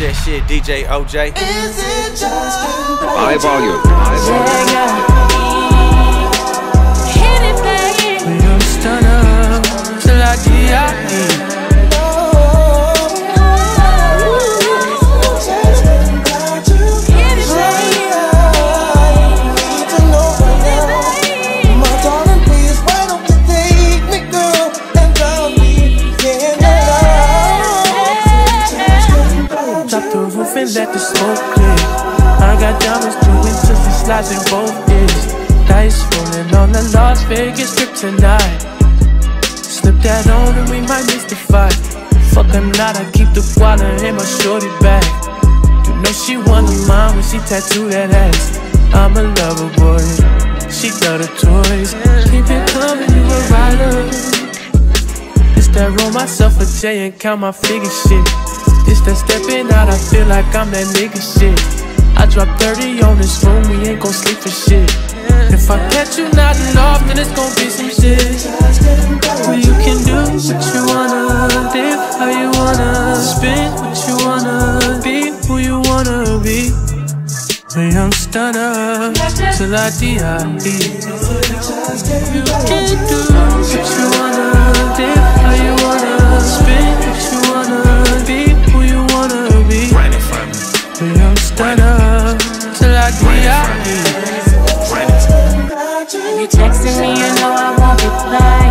that shit, DJ OJ. High volume. High volume. Hit and let the smoke clear. I got diamonds doing tootsie slides in both ears. Dice rolling on the Las Vegas strip tonight. Slip that on and we might miss the fight. Fuck or not, I keep the wallet in my shorty bag. You know she wanna mine when she tattoo that ass. I'm a lover boy. She love the toys. Keep it coming, you a rider. It's that roll myself a J and count my figure shit. It's that stepping out, I feel like I'm that nigga shit. I drop 30 on this room, we ain't gon' sleep for shit. If I catch you nodding off, then it's gon' be some shit. Well, you can do what you wanna, live how you wanna, spin what you wanna, be who you wanna be. A young stunner till I D.I.E. You can do what you wanna, live how you wanna, spin what you wanna, You texting me, you know I won't reply.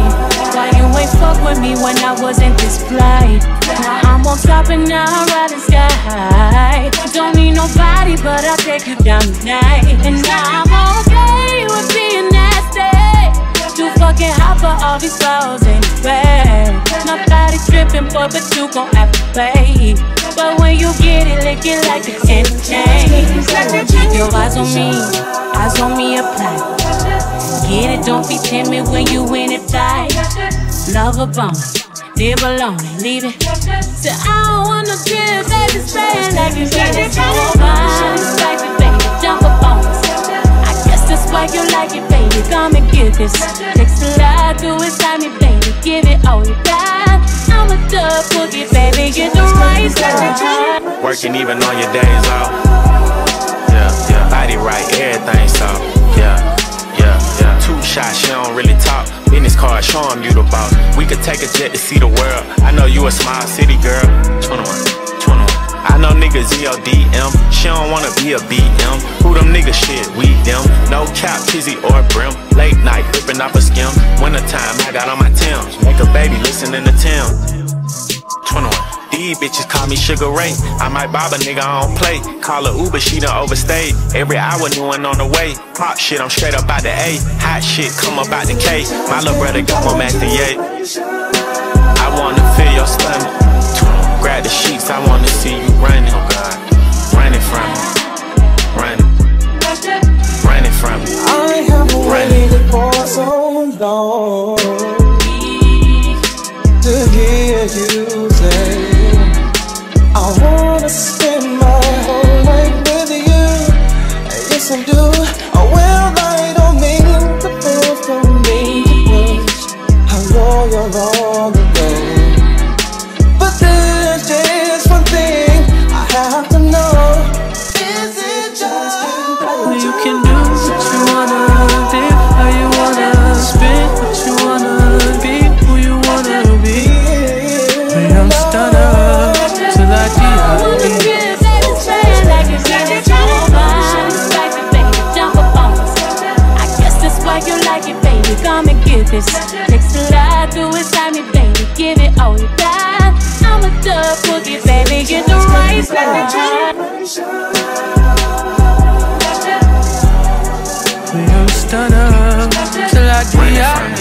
Why you ain't fuck with me when I wasn't this flight? Now I'm on top and now I'm riding sky high. Don't need nobody, but I'll take you down tonight. And now I'm okay with being nasty. Too fucking hot for all these flaws anyway. My body tripping, boy, but you gon' have to pay. But when you get it, lick it like a candy cane. Your eyes on me, be timid when you in it tight. Love a bone, live alone leave it. Say, I don't want no trip, baby, stay like you get it. So fine, spicy, baby, jump up on us. I guess that's why you like it, baby. Come and get this. Takes a lot, do inside me, baby. Give it all you got. I'm a dub boogie, baby. Get the right side. Working even on your days off. Yeah, yeah. Body right, everything. Yeah, yeah, shots, she don't really talk. Business card, show 'em you the boss. We could take a jet to see the world. I know you a small city girl. 21, 21. I know niggas in your DM. She don't wanna be a BM. Who them niggas shit? We them. No cap, tizzy or brim. Late night, ripping off a skim. Wintertime, I got on my Tim's. Make a baby listening to Tim. 21. These bitches call me Sugar Ray. I might bob a nigga I don't play. Call her Uber, she done overstayed. Every hour, new one on the way. Pop shit, I'm straight up out the A. Hot shit, come up out the K. My little brother got more Mac than Ye. I wanna feel your stomach. Grab the sheets, I wanna see you running Yes, I do. Well, I don't mean to push, don't mean to push. I know you're wrong to go. But there's just one thing I have to know. Is it just Well, you can do Come and get this. Takes a lot to inside me, baby. Give it all you got. I'm a dub boogie, baby. Get the right side. A young stunner till I D.I.E.